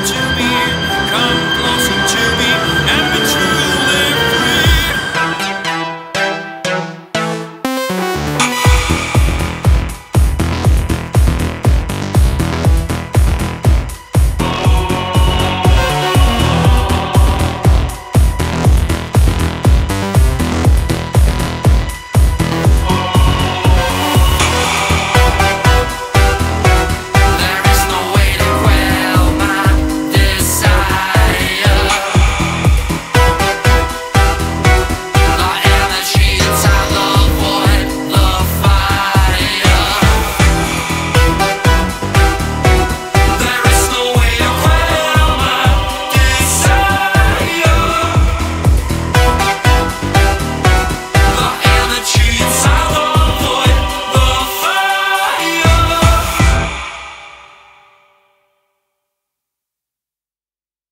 to be